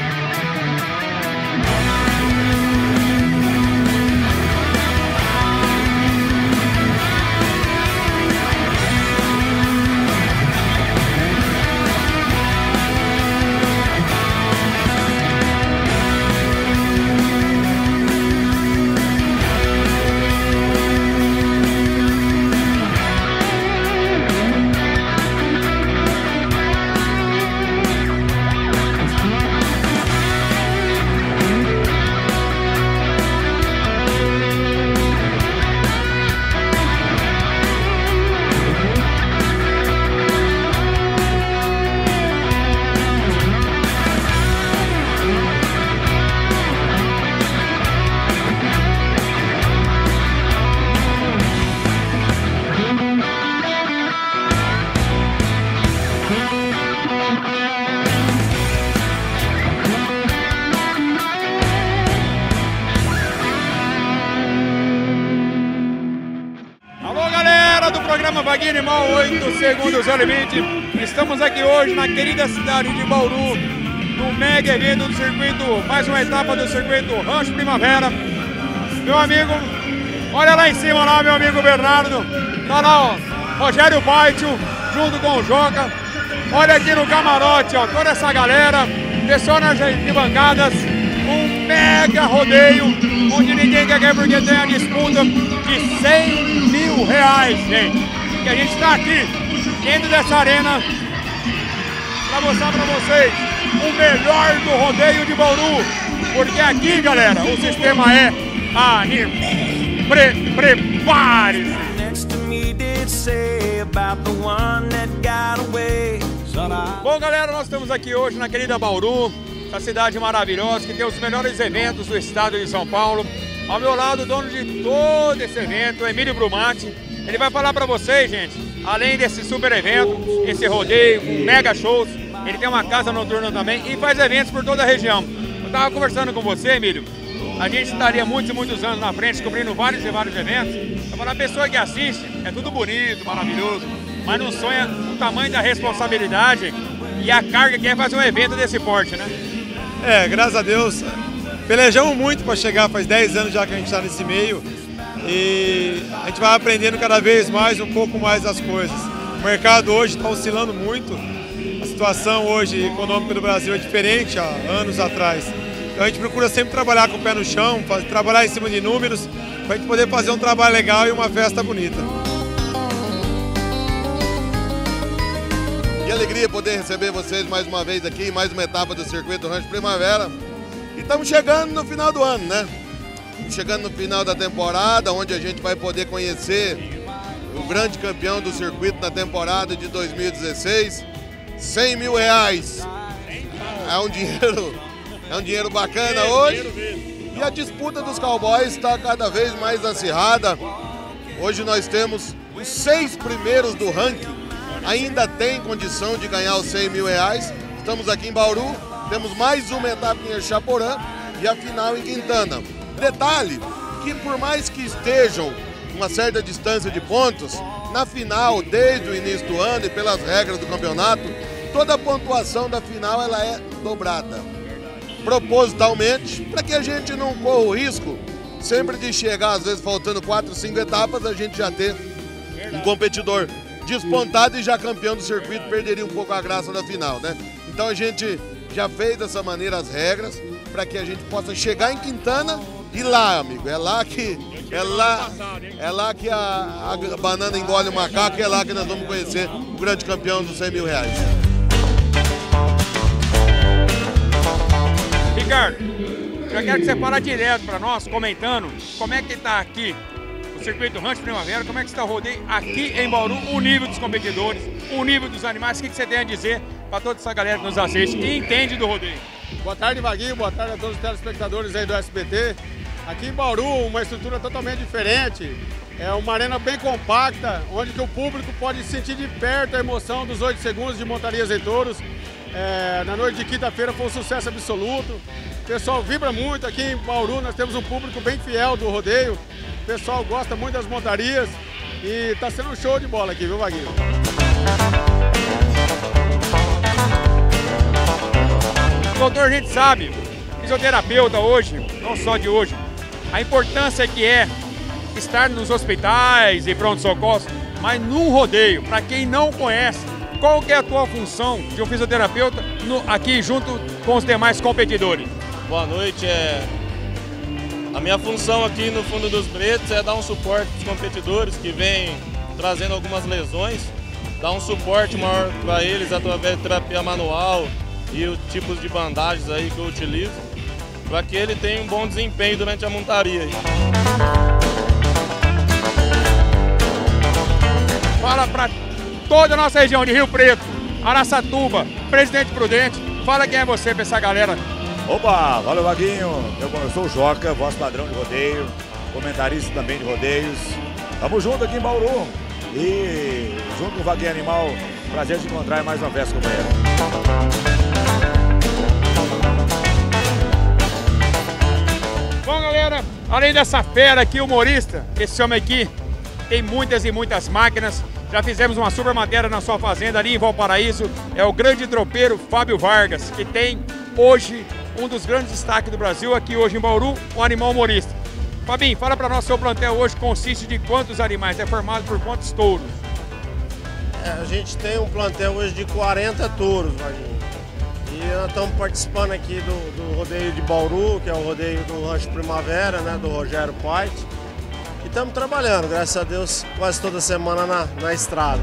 Bye. Programa Vaguinho Animal 8 segundos ao limite. Estamos aqui hoje na querida cidade de Bauru, no mega evento do circuito, mais uma etapa do circuito Rancho Primavera. Meu amigo, olha lá em cima lá, meu amigo Bernardo. Tá lá, ó, Rogério Baitio, junto com o Joca. Olha aqui no camarote, ó, toda essa galera, pessoal nas arquibancadas, um mega rodeio, onde ninguém quer porque tem a disputa de 100 mil reais, gente. Que a gente está aqui, dentro dessa arena, para mostrar para vocês o melhor do rodeio de Bauru. Porque aqui, galera, o sistema é animal. Pre Prepare-se! Bom, galera, nós estamos aqui hoje na querida Bauru, essa cidade maravilhosa que tem os melhores eventos do estado de São Paulo. Ao meu lado, o dono de todo esse evento, Emílio Brumati. Ele vai falar para vocês, gente, além desse super evento, esse rodeio mega shows, ele tem uma casa noturna também e faz eventos por toda a região. Eu estava conversando com você, Emílio, a gente estaria muitos e muitos anos na frente, cobrindo vários e vários eventos. Agora, a pessoa que assiste, é tudo bonito, maravilhoso, mas não sonha o tamanho da responsabilidade e a carga que é fazer um evento desse porte, né? É, graças a Deus. Pelejamos muito para chegar, faz 10 anos já que a gente está nesse meio. E a gente vai aprendendo cada vez mais, um pouco mais as coisas. O mercado hoje está oscilando muito. A situação hoje econômica do Brasil é diferente há anos atrás. Então a gente procura sempre trabalhar com o pé no chão, trabalhar em cima de números, para a gente poder fazer um trabalho legal e uma festa bonita. Que alegria poder receber vocês mais uma vez aqui mais uma etapa do Circuito Rancho Primavera. E estamos chegando no final do ano, né? Chegando no final da temporada, onde a gente vai poder conhecer o grande campeão do circuito na temporada de 2016. 100 mil reais. É um dinheiro, é um dinheiro bacana hoje. E a disputa dos cowboys está cada vez mais acirrada. Hoje nós temos os seis primeiros do ranking. Ainda tem condição de ganhar os 100 mil reais. Estamos aqui em Bauru. Temos mais uma etapa em Chaporã e a final em Quintana. Detalhe que por mais que estejam uma certa distância de pontos, na final, desde o início do ano e pelas regras do campeonato, toda a pontuação da final ela é dobrada propositalmente, para que a gente não corra o risco sempre de chegar, às vezes faltando quatro, cinco etapas, a gente já ter um competidor despontado e já campeão do circuito, perderia um pouco a graça da final, né? Então a gente já fez dessa maneira as regras para que a gente possa chegar em Quintana e lá, amigo, é lá que é lá, é lá que a, a banana engole o macaco e é lá que nós vamos conhecer o grande campeão dos 100 mil reais. Ricardo, eu quero que você fale direto para nós, comentando como é que está aqui o circuito Rancho Primavera, como é que está o rodeio aqui em Bauru, o nível dos competidores, o nível dos animais, o que que você tem a dizer para toda essa galera que nos assiste e entende do rodeio. Boa tarde, Vaguinho. Boa tarde a todos os telespectadores aí do SBT. Aqui em Bauru, uma estrutura totalmente diferente. É uma arena bem compacta, onde o público pode sentir de perto a emoção dos 8 segundos de montarias em touros. É, na noite de quinta-feira foi um sucesso absoluto. O pessoal vibra muito aqui em Bauru, nós temos um público bem fiel do rodeio. O pessoal gosta muito das montarias e está sendo um show de bola aqui, viu, Vaguinho? Doutor, a gente sabe, fisioterapeuta hoje, não só de hoje, a importância que é estar nos hospitais e pronto-socorros, mas num rodeio, para quem não conhece, qual é a tua função de um fisioterapeuta no- aqui junto com os demais competidores? Boa noite. É... A minha função aqui no Fundo dos Bretos é dar um suporte para os competidores que vêm trazendo algumas lesões, dar um suporte maior para eles através de terapia manual e os tipos de bandagens aí que eu utilizo, para que ele tenha um bom desempenho durante a montaria. Fala para toda a nossa região de Rio Preto, Araçatuba, Presidente Prudente, fala quem é você para essa galera. Opa, valeu Vaguinho. Eu, eu sou o Joca, voz padrão de rodeio, comentarista também de rodeios. Tamo junto aqui em Bauru. E junto com o Vaguinho Animal, prazer de encontrar mais uma festa, companheiro. Galera, além dessa fera aqui, humorista, esse homem aqui tem muitas e muitas máquinas Já fizemos uma super matéria na sua fazenda ali em Valparaíso. É o grande dropeiro Fábio Vargas, que tem hoje um dos grandes destaques do Brasil aqui hoje em Bauru, um animal humorista. Fabinho, fala para nós, seu plantel hoje consiste de quantos animais? É formado por quantos touros? É, a gente tem um plantel hoje de 40 touros, Vaguinho. E nós estamos participando aqui do, do, rodeio de Bauru, que é o rodeio do Rancho Primavera, né, do Rogério Pait. E estamos trabalhando, graças a Deus, quase toda semana na, na estrada.